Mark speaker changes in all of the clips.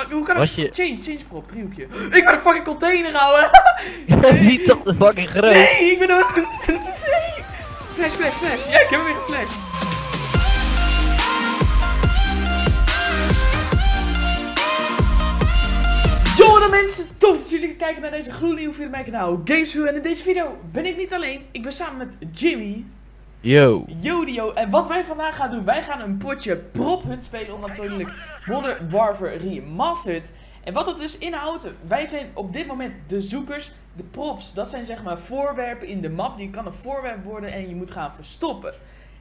Speaker 1: Wat, hoe kan
Speaker 2: Was
Speaker 1: ik...
Speaker 2: je-
Speaker 1: Change, change prop, driehoekje. Ik ben een fucking container, ouwe.
Speaker 2: Niet toch de fucking groot.
Speaker 1: Nee, ik ben een... Nee. Flash, flash, flash. Ja, ik heb hem weer geflasht. Yo dan mensen, tof dat jullie kijken naar deze gloednieuwe video op mijn kanaal Gamesview. En in deze video ben ik niet alleen, ik ben samen met Jimmy,
Speaker 2: Yo.
Speaker 1: Jodio. En wat wij vandaag gaan doen, wij gaan een potje prop hunt spelen om natuurlijk Modern Warfare Remastered. En wat dat dus inhoudt, wij zijn op dit moment de zoekers. De props, dat zijn zeg maar voorwerpen in de map. Die kan een voorwerp worden en je moet gaan verstoppen.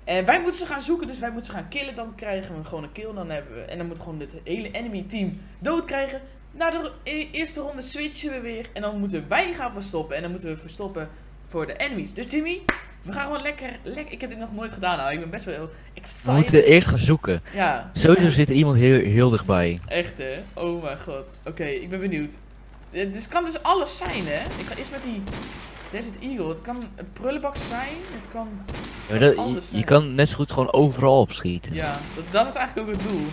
Speaker 1: En wij moeten ze gaan zoeken, dus wij moeten ze gaan killen. Dan krijgen we gewoon een kill. Dan hebben we, en dan moet gewoon het hele enemy team dood krijgen. Na de e- eerste ronde switchen we weer. En dan moeten wij gaan verstoppen. En dan moeten we verstoppen voor de enemies. Dus Jimmy, we gaan gewoon lekker, lekker. Ik heb dit nog nooit gedaan. Nou, ik ben best wel heel excited.
Speaker 2: We moeten eerst gaan zoeken.
Speaker 1: Ja,
Speaker 2: Sowieso zit er iemand heel, heel dichtbij.
Speaker 1: echt hè. Oh mijn god. Oké, ik ben benieuwd. Het dus kan dus alles zijn hè. Ik ga eerst met die Desert Eagle. Het kan een prullenbak zijn. Het kan...
Speaker 2: Ja, dat- je kan net zo goed gewoon overal opschieten.
Speaker 1: Ja, dat, dat is eigenlijk ook het doel.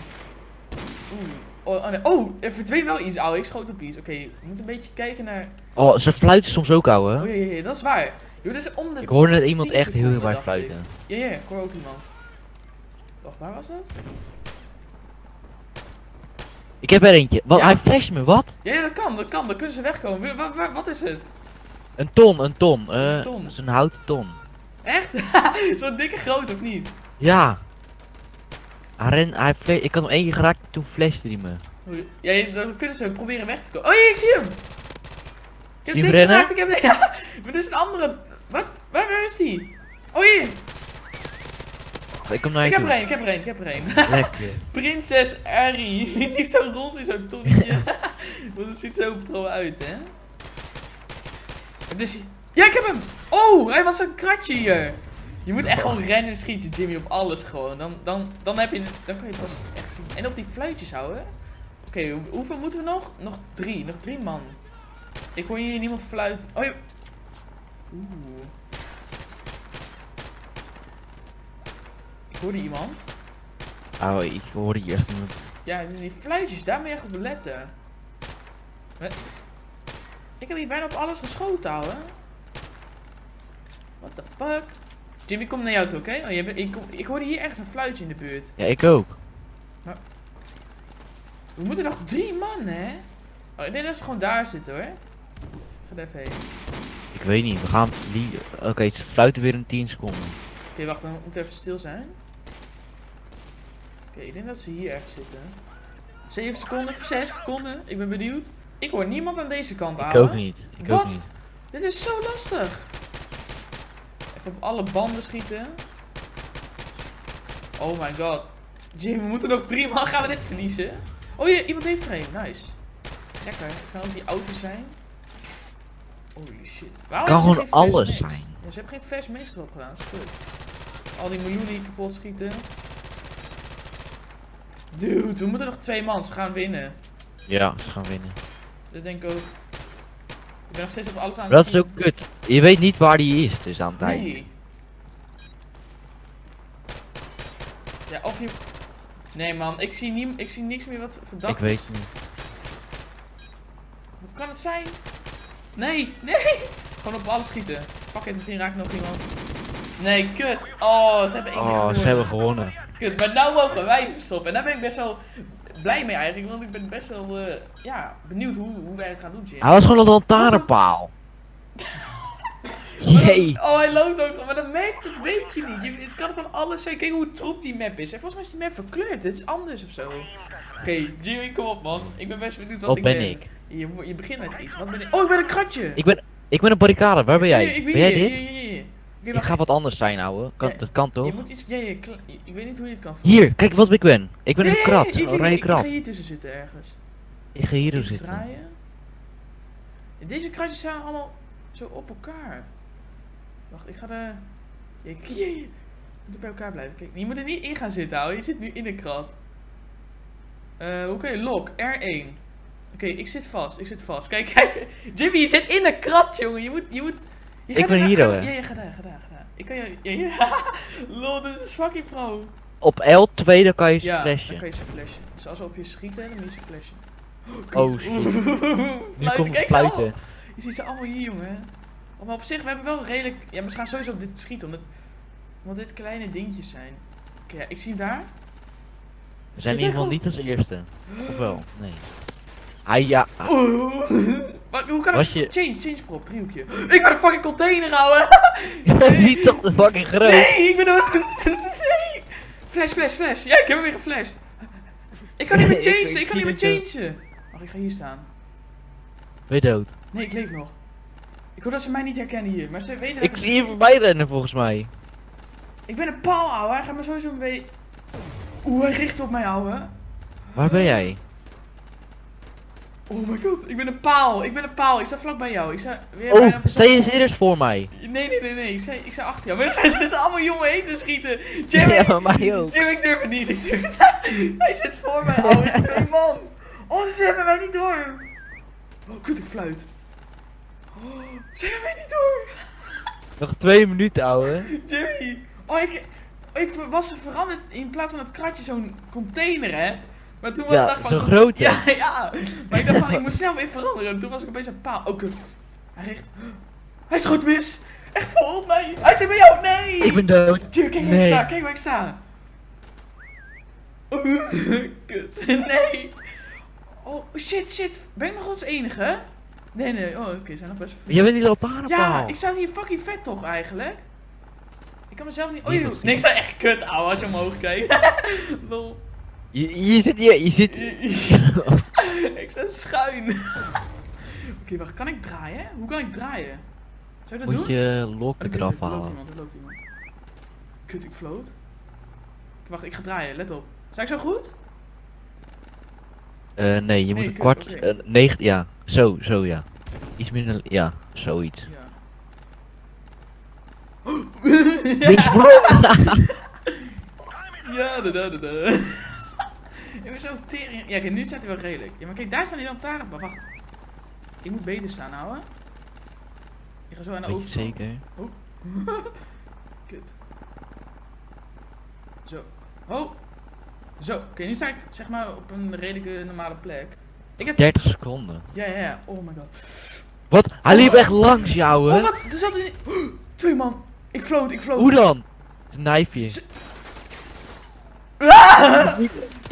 Speaker 1: Oeh. Oh, oh, nee. oh, er verdween wel iets, ouwe. Ik schoot op iets. Oké, we moeten een beetje kijken naar...
Speaker 2: Oh, ze fluiten soms ook, ouwe.
Speaker 1: Oh ja, dat is waar. Joh, dat is om de...
Speaker 2: Ik hoorde net iemand
Speaker 1: 10
Speaker 2: echt heel
Speaker 1: seconden,
Speaker 2: hard fluiten.
Speaker 1: Ja, ja, ik hoor ook iemand. Wacht, waar was dat?
Speaker 2: Ik heb er eentje. Wat?
Speaker 1: Ja.
Speaker 2: Hij flasht me, wat?
Speaker 1: Ja, ja, dat kan, dat kan. Dan kunnen ze wegkomen. Wa- wa- wat is het?
Speaker 2: Een ton, een ton. eh
Speaker 1: Een ton.
Speaker 2: dat is een houten ton.
Speaker 1: Echt? Zo'n dikke groot of niet?
Speaker 2: Ja. Ren, hij ik had hem één keer geraakt, toen flashte hij me.
Speaker 1: Ja, dan kunnen ze proberen weg te komen. Oh ja, ik zie hem! Ik heb
Speaker 2: rennen?
Speaker 1: geraakt, ik heb... Ja, maar dit is een andere... Wat? Waar, waar is die? Oh hier!
Speaker 2: Ik kom naar
Speaker 1: Ik heb er één, ik heb er één, ik heb er één.
Speaker 2: Lekker.
Speaker 1: Prinses Ari. Die liep zo rond in zo'n tonnetje. Want het ziet zo pro uit, hè? Dus... Ja, ik heb hem! Oh, hij was een kratje hier. Je moet echt gewoon rennen en schieten, Jimmy, op alles gewoon. Dan, dan, dan, heb je, dan kan je het pas echt zien. En op die fluitjes houden. Oké, hoe- hoeveel moeten we nog? Nog drie, nog drie man. Ik hoor hier niemand fluiten. Oh, je... Oeh. Ik hoorde iemand.
Speaker 2: Oh, ik hoorde hier echt iemand.
Speaker 1: Ja, die fluitjes, daar moet je echt op letten. Ik heb hier bijna op alles geschoten, ouwe. What the fuck? Jimmy, kom naar jou toe, oké? Oh, bent- ik, ik hoorde hier ergens een fluitje in de buurt.
Speaker 2: Ja, ik ook.
Speaker 1: We moeten nog drie man, hè? Oh, ik denk dat ze gewoon daar zitten, hoor. Ga even heen.
Speaker 2: Ik weet niet, we gaan die... Oké, ze fluiten weer in 10 seconden.
Speaker 1: Oké, wacht, dan moet even stil zijn. Oké, ik denk dat ze hier ergens zitten. 7 seconden, 6 seconden. Ik ben benieuwd. Ik hoor niemand aan deze kant,
Speaker 2: Ik
Speaker 1: ouwe.
Speaker 2: ook niet. Ik ook
Speaker 1: Wat?
Speaker 2: niet.
Speaker 1: Dit is zo lastig. Op alle banden schieten. Oh my god. Jim, we moeten nog drie man. Gaan we dit verliezen? Oh ja, iemand heeft er een. Nice. Lekker. Het gaan ook die auto's zijn. Holy shit. Waarom
Speaker 2: Kan gewoon alles zijn.
Speaker 1: Ja, ze hebben geen mags erop gedaan. Goed. Al die miljoenen kapot schieten. Dude, we moeten nog twee man. Ze gaan winnen.
Speaker 2: Ja, ze gaan winnen.
Speaker 1: Dat denk ik ook. Ik ben nog steeds op alles aan het
Speaker 2: dat is ook kut. Je weet niet waar die is, dus aan het einde.
Speaker 1: Nee. Ja, of je... Nee man, ik zie, nie... ik zie niks meer wat verdacht
Speaker 2: Ik weet niet.
Speaker 1: Wat kan het zijn? Nee, nee! Gewoon op alles schieten. Fuck it, misschien raakt nog iemand. Nee, kut. Oh, ze hebben één keer
Speaker 2: Oh,
Speaker 1: gewonnen.
Speaker 2: ze hebben gewonnen.
Speaker 1: Kut, maar nou mogen wij verstoppen. En daar ben ik best wel blij mee eigenlijk. Want ik ben best wel, eh, ja, benieuwd hoe, hoe wij het gaan doen, Jim.
Speaker 2: Hij was gewoon een lantaarnpaal.
Speaker 1: Oh, hij loopt ook, maar dat merkt het weet je niet. Je, het kan van alles zijn. Kijk hoe troep die map is. En volgens mij is die map verkleurd. Het is anders of zo. Oké, Jimmy, kom op man. Ik ben best benieuwd wat,
Speaker 2: Wat
Speaker 1: ik
Speaker 2: ben
Speaker 1: ben.
Speaker 2: ik?
Speaker 1: Je, je begint met iets. Wat ben ik? Oh, ik ben een kratje.
Speaker 2: Ik ben, ik ben een barricade, waar ben jij?
Speaker 1: Ik
Speaker 2: Ben
Speaker 1: ben
Speaker 2: jij dit?
Speaker 1: Ja, ja, ja, ja. Oké,
Speaker 2: Ik ga wat anders zijn, ouwe. Kan, dat kan toch?
Speaker 1: Je moet iets... Ja, ik weet niet hoe je het kan vullen.
Speaker 2: Hier, kijk wat ik ben. Ik ben een krat,
Speaker 1: ja,
Speaker 2: een
Speaker 1: ik- ik-
Speaker 2: oranje
Speaker 1: Ik
Speaker 2: krat.
Speaker 1: ga hier tussen zitten ergens.
Speaker 2: Ik ga hier
Speaker 1: Even
Speaker 2: zitten.
Speaker 1: draaien. Deze kratjes staan allemaal zo op elkaar. Wacht, ik ga. Ja, ik-. Je moet bij elkaar blijven. Kijk, je moet er niet in gaan zitten, ouwe. Je zit nu in de krat. Eh, hoe kan je lock? R1. Oké, ik zit vast. Ik zit vast. Kijk, kijk. Jimmy, je zit in de krat, jongen. Je moet... Je moet je
Speaker 2: Ik ben hier, hoor.
Speaker 1: Ja, ja, ga daar, ga daar, ga daar. Ik kan je... Ja, ja. Lol, dit is fucking pro.
Speaker 2: Op L2 dan kan je ze
Speaker 1: Ja, dan
Speaker 2: flashen.
Speaker 1: kan je ze flashen. Dus als ze op je schieten, dan moet je ze flashen.
Speaker 2: Oh shit. Nu
Speaker 1: Fluiten,
Speaker 2: komt het fluiten.
Speaker 1: Je ziet ze allemaal hier, jongen. Oh, maar op zich, we hebben wel redelijk... Ja, maar ze gaan sowieso op dit schieten, omdat, omdat dit kleine dingetjes zijn. Oké, ik zie hem daar.
Speaker 2: We zijn in ieder geval niet als eerste. Of wel? Nee. Ah ja.
Speaker 1: Oeh. Maar hoe kan
Speaker 2: Was
Speaker 1: ik...
Speaker 2: je-
Speaker 1: Change, change prop, driehoekje. Ik ben een fucking container, ouwe.
Speaker 2: niet toch de fucking groot.
Speaker 1: Nee, ik ben een... Nee. Flash, flash, flash. Ja, ik heb hem weer geflasht. Ik kan niet meer changen,
Speaker 2: ik
Speaker 1: kan niet meer changen. Wacht, ik ga hier staan.
Speaker 2: Ben je dood?
Speaker 1: Nee, ik leef nog. Ik hoor dat ze mij niet herkennen hier, maar ze weten dat
Speaker 2: Ik zie je voorbij rennen volgens mij.
Speaker 1: Ik ben een paal, ouwe. Hij gaat me sowieso een beetje... Oeh, hij richt op mij, ouwe.
Speaker 2: Waar ben jij?
Speaker 1: Oh my god, ik ben een paal. Ik ben een paal. Ik sta vlak bij jou. Ik sta weer bijna
Speaker 2: Oh,
Speaker 1: de
Speaker 2: sta je serieus voor mij?
Speaker 1: Nee, nee, nee, nee. Ik sta, ik sta achter jou. Maar er zitten allemaal jongen heen te schieten. Jimmy,
Speaker 2: Ja, maar mij ook.
Speaker 1: Jimmy, ik durf het niet. Ik durf Hij zit voor mij, ouwe. Twee man. Oh, ze hebben mij niet door. Oh, kut, ik fluit. Oh, mij niet door.
Speaker 2: Nog twee minuten, ouwe.
Speaker 1: Jimmy. Oh, ik, ik was veranderd in plaats van het kratje zo'n container, hè. Maar toen was ik dacht van...
Speaker 2: zo groot,
Speaker 1: Ja, ja. Maar ik dacht van, ik moet snel weer veranderen. En toen was ik opeens een paal. Oh, kut. Hij richt. Hij schoot mis. Echt vol op mij. Hij zit bij jou. Nee.
Speaker 2: Ik ben dood.
Speaker 1: Jimmy, kijk waar ik sta. Kijk waar ik sta. Oeh, kut. Nee. Oh, shit, shit. Ben ik nog als enige? Nee, nee. Oh, oké. zijn nog best.
Speaker 2: Jij bent niet op.
Speaker 1: Ja, ik sta hier fucking vet toch eigenlijk? Ik kan mezelf niet... Oh,
Speaker 2: Nee,
Speaker 1: nee, ik sta echt kut, ouwe, als je omhoog kijkt. Lol.
Speaker 2: Je, je zit hier, je zit...
Speaker 1: ik sta schuin. Oké, wacht. Kan ik draaien? Hoe kan ik draaien? Zou ik dat
Speaker 2: Moet
Speaker 1: doen?
Speaker 2: je
Speaker 1: Oh,
Speaker 2: lokken
Speaker 1: er- er
Speaker 2: eraf
Speaker 1: loopt
Speaker 2: halen.
Speaker 1: iemand, er loopt iemand. Kut, ik float. Wacht, ik ga draaien, let op. Sta ik zo goed?
Speaker 2: Eh, nee, je moet een kwart...
Speaker 1: oké.
Speaker 2: eh, negen... Ja, zo, zo ja. Iets minder... Ja, zoiets.
Speaker 1: Ja. Ja, da da da da. Ik ben zo tering. Ja, kijk, nu staat hij wel redelijk. Ja, maar kijk, daar staan die lantaarn. Maar wacht. Ik moet beter staan, ouwe. Ik ga zo aan de overkant.
Speaker 2: zeker?
Speaker 1: Kut. Zo. Oh. Zo. Oké, nu sta ik zeg maar op een redelijke normale plek. Ik heb...
Speaker 2: 30 seconden.
Speaker 1: Ja, ja, ja. Oh my god.
Speaker 2: Wat? Hij liep echt langs jou,
Speaker 1: Oh,
Speaker 2: hè?
Speaker 1: wat? Er zat een... Twee man. Ik float, ik float.
Speaker 2: Hoe dan? Het knijfje.
Speaker 1: Z- Ah!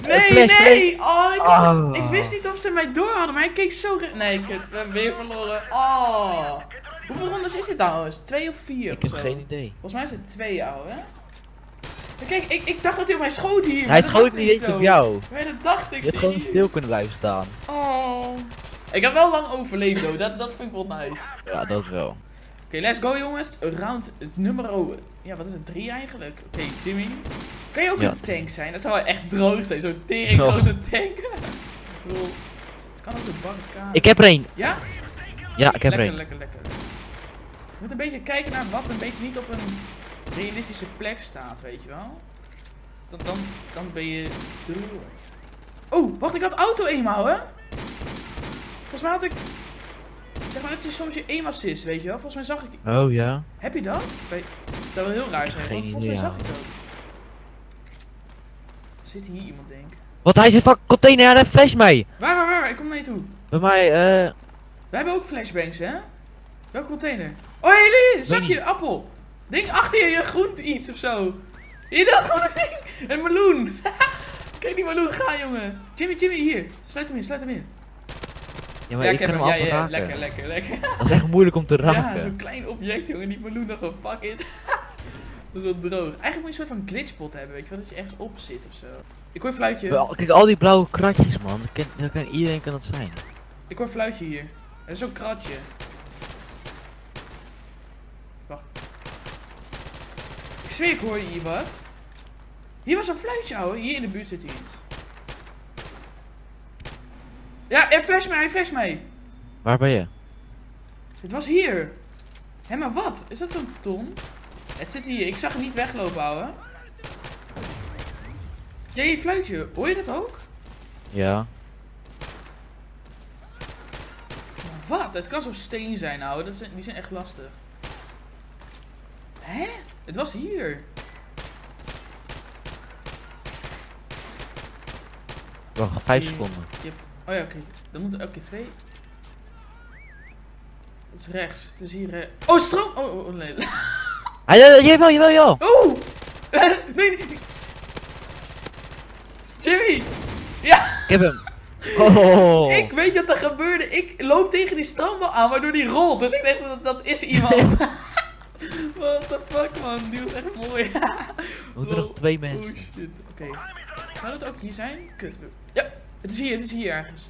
Speaker 1: Nee, nee! Oh, ik,
Speaker 2: Ah.
Speaker 1: ik wist niet of ze mij door hadden, maar hij keek zo... Nee, kut. We hebben weer verloren. Oh. Hoeveel rondes is het trouwens? Twee of vier
Speaker 2: Ik
Speaker 1: of
Speaker 2: heb
Speaker 1: zo?
Speaker 2: geen idee.
Speaker 1: Volgens mij is het twee, ouwe. Kijk, ik, ik dacht dat hij op mij schoot hier.
Speaker 2: Hij schoot niet eens op jou.
Speaker 1: Maar dat dacht ik
Speaker 2: Je had gewoon stil kunnen blijven staan.
Speaker 1: Oh. Ik heb wel lang overleefd, though. Dat, dat vind ik wel nice. Oké,
Speaker 2: Ja, dat wel.
Speaker 1: let's go, jongens. Round nummer... Ja, wat is het? Drie eigenlijk? Oké, Jimmy. Kan je ook
Speaker 2: Ja.
Speaker 1: een tank zijn? Dat zou wel echt droog zijn. Zo'n tering grote tank. Het kan ook een barricade.
Speaker 2: Ik heb er één.
Speaker 1: Ja?
Speaker 2: Ja, ik heb er
Speaker 1: lekker,
Speaker 2: één.
Speaker 1: lekker, lekker. Je moet een beetje kijken naar wat een beetje niet op een realistische plek staat, weet je wel? Dan, dan, dan ben je door. Oh, wacht, ik had auto aim houden. Volgens mij had ik... Zeg maar, dat je soms je aim assist, weet je wel? Volgens mij zag ik...
Speaker 2: Oh ja.
Speaker 1: Heb je dat? Bij... Het zou wel heel raar zijn,
Speaker 2: geen
Speaker 1: want volgens mij zag ik dat. Zit hier iemand, denk ik.
Speaker 2: Wat, hij zit van container en hij flash mij.
Speaker 1: Waar, waar, waar? Ik kom naar je toe.
Speaker 2: Bij mij, eh...
Speaker 1: Wij hebben ook flashbangs, hè? Welke container? Oh, hé, nee, zakje, appel. Ding achter je, je groente iets of zo. Hier dat gewoon een ding. Een meloen. Kijk die meloen gaan, jongen. Jimmy, Jimmy, hier. Sluit hem in, sluit hem in.
Speaker 2: Ja, maar ik kan
Speaker 1: heb
Speaker 2: hem
Speaker 1: Ja, ja,
Speaker 2: raken.
Speaker 1: lekker, lekker, lekker.
Speaker 2: Dat is echt moeilijk om te
Speaker 1: Ja,
Speaker 2: raken.
Speaker 1: zo'n klein object, jongen. Die meloen nog gewoon fuck it. dat is wel droog. Eigenlijk moet je een soort van glitchpot hebben, weet je wel. Dat je ergens op zit of zo. Ik hoor fluitje.
Speaker 2: Kijk, al die blauwe kratjes, man. Dat kan, dat kan, iedereen kan dat zijn.
Speaker 1: Ik hoor fluitje hier. Er is zo'n kratje. Wacht. Ik zweer, ik hoor hier wat. Hier was een fluitje, ouwe. Hier in de buurt zit iets. Ja, hij flash mij, hij flash mij.
Speaker 2: Waar ben je?
Speaker 1: Het was hier. Hé, maar wat? Is dat zo'n ton? Het zit hier. Ik zag het niet weglopen, ouwe. Ja, je fluitje. Hoor je dat ook?
Speaker 2: Ja.
Speaker 1: Wat? Het kan zo'n steen zijn, ouwe. Dat zijn, die zijn echt lastig. Hè? Het was hier.
Speaker 2: Wacht, vijf
Speaker 1: Hier.
Speaker 2: seconden.
Speaker 1: Je Oh ja, oké. Dan moeten oké, twee. Dat is rechts. Het is hier. eh, Oh, stroom! Oh, oh, oh, nee.
Speaker 2: Ah, ja, jawel, jawel, jawel.
Speaker 1: Oeh! nee, nee. Jimmy! Ja,
Speaker 2: Ik heb hem. Oh.
Speaker 1: ik weet wat er gebeurde. Ik loop tegen die strandbal aan, waardoor die rolt. Dus ik denk dat dat is iemand. What the fuck, man. Die was echt mooi.
Speaker 2: We moeten nog twee mensen.
Speaker 1: Oh shit, oké. Zou dat ook hier zijn? Kut. Ja, het is hier, het is hier ergens.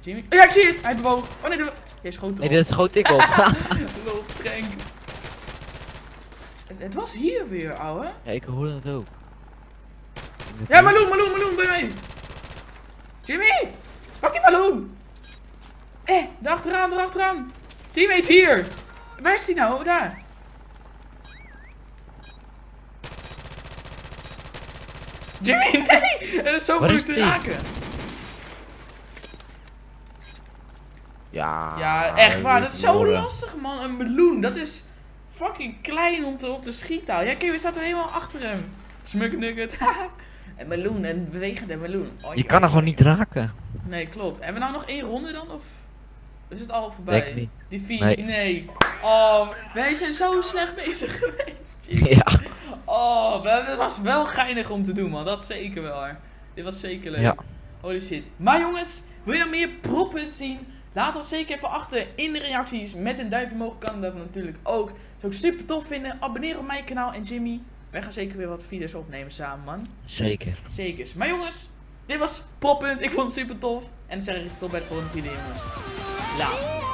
Speaker 1: Jimmy. Oh ja, ik zie het! Hij bewoog. Oh nee, de... jij schoot
Speaker 2: Nee,
Speaker 1: erop.
Speaker 2: dit schoot ik op.
Speaker 1: Lol, prank. Het, het was hier weer, ouwe.
Speaker 2: ja, ik hoorde het ook.
Speaker 1: Ja, Meloen, Meloen, Meloen, bij mij. Jimmy! Pak die Meloen! Eh, erachteraan, erachteraan. Teammate hier. Waar is die nou? Oh, daar. Jimmy, nee! Het is zo moeilijk te raken.
Speaker 2: Ja.
Speaker 1: Ja, echt waar. Dat is zo lastig, man. Een meloen, dat is fucking klein om te, op te schieten. Ja, kijk, we zaten helemaal achter hem. Smuknugget. een meloen, een bewegende meloen. Oh,
Speaker 2: Je kan er gewoon niet raken.
Speaker 1: Nee, klopt. Hebben we nou nog één ronde dan? Of is het al voorbij? Die vier?
Speaker 2: Nee.
Speaker 1: Nee. Oh, wij zijn zo slecht bezig geweest.
Speaker 2: Ja.
Speaker 1: Oh, we- het was wel geinig om te doen, man. Dat zeker wel, hè. Dit was zeker leuk.
Speaker 2: Ja.
Speaker 1: Holy shit. Maar jongens, wil je nog meer proppunts zien? Laat dat zeker even achter in de reacties. Met een duimpje omhoog kan dat natuurlijk ook. Zou ik super tof vinden. Abonneer op mijn kanaal. En Jimmy, wij gaan zeker weer wat video's opnemen samen, man.
Speaker 2: Zeker.
Speaker 1: Zekers. Maar jongens, dit was Poppunt. Ik vond het super tof. En dan zeg ik tot bij de volgende video, jongens. Later.